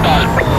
start.